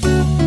Bye.